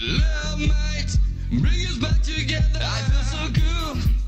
Love might bring us back together. I feel so cool.